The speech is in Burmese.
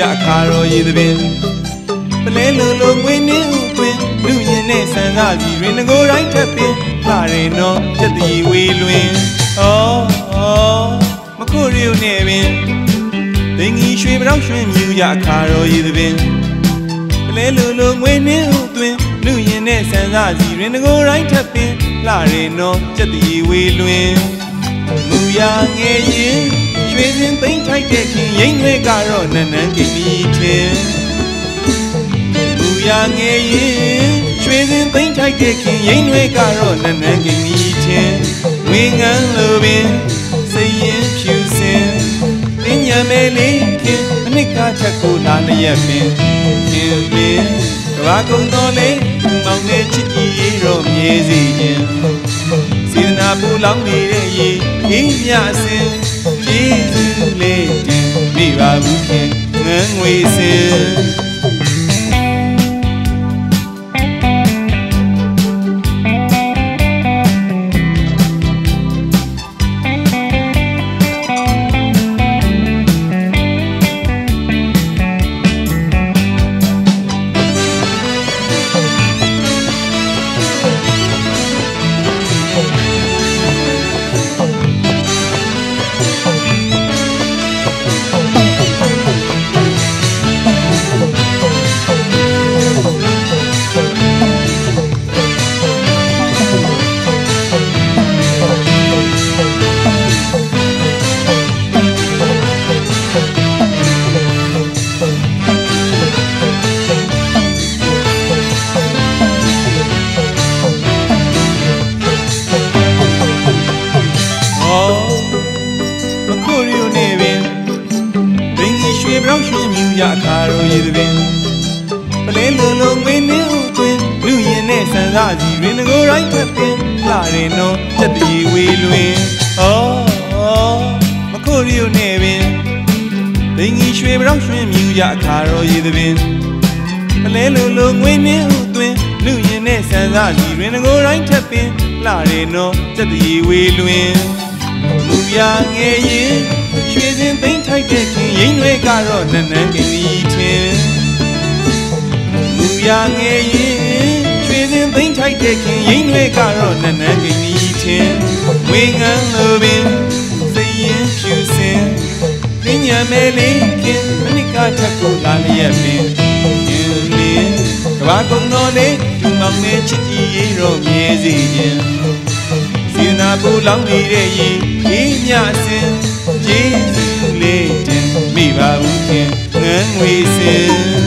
ရအခါတော်ရည်သပင်ပလဲလုံလုံငွေနှင်းဥတွင်လူရင်နဲ့ဆန်ကားစီတွင်ငကိုတိုင်းထပ်ပင်လာရင်တော့ချက်တီဝေလွင်ဩဩမခုရီုံနဲ့ပင်ဒင်ကြီးရွှေပြောင်းရွှင်မြူရအခါတော်ရည်သပင်ပလဲလုံလုံငွေနှင်းဥတွင်လူရင်နဲ့ဆန်ကားစီတွင်ငကိုတိုင်းထပ်ပင်လာရင်တော့ချက်တီဝေလွင်မူရငယ်ရင် ရွှေစင်သိမ့်ထိုက်တဲ့ခင်ရိမ့်ွဲကတော့နန်းနန်းကိမီထင်မူရငယ်ရင်ရွှေစင်သိမ့်ထိုက်တဲ့ခင်ရိမ့်ွဲကတော့နန်းနန်းကိမီထင်ဝင်းငန်းလိုပင်စိတ်ရင်ဖြူစင်ပညာမဲလေးခင်အနှစ်ကချက်ကိုလာလျက်ပင်ခင်ပင်ကဘာကုံတော်လေးမောင်နဲ့ချစ်ကြည်ရတော့မြေစီခြင်းစေတနာပူလောင်နေတဲ့ရေအေးမြအစင်ကျေး ဇူးလေးတင်မိပါဘူးခင်ငန်းငွေစင် မခုရီုံနဲ့ပင်ဒင်ကြီးရွှေပြောင်းရွှင်မြူရအခါတော်ရည်သပင်ပလဲလုံလုံငွေနှင်းဥတွင်လူရင်နဲ့ဆန်စားစီတွင်ငကိုတိုင်းထပ်ပင်လာရင်တော့ချက်တီဝေလွင်ဩဩမခုရီုံနဲ့ပင်ဒင်ကြီးရွှေပြောင်းရွှင်မြူရအခါတော်ရည်သပင်ပလဲလုံလုံငွေနှင်းဥတွင်လူရင်နဲ့ဆန်စားစီတွင်ငကိုတိုင်းထပ်ပင်လာရင်တော့ချက်တီဝေလွင် မူရငယ်ရင်ရွှေစင်သိမ့်ထိုက်တဲ့ခင်ရိမ့်တွေကတော့နန်းနန်းကလေးထင်မူရငယ်ရင်ရွှေစင်သိမ့်ထိုက်တဲ့ခင်ရိမ့်တွေကတော့နန်းနန်းကလေးထင်ဝေငန်းလိုပင်စိတ်ရင်ဖြူစင်ပညာမဲလေးခင်မနစ်ကထက်ကိုလာလျက်ပင်ရှင်လင်းကဘာကုံတော်လေးသူမောင်နဲ့ချစ်ကြည်ရတော့မြဲစေခြင်း စေနာပူလောင်နေတဲ့ရေအေးမြအစင်ကျေးဇူးလေးတင်မိပါဦးခင်ငန်းငွေစင်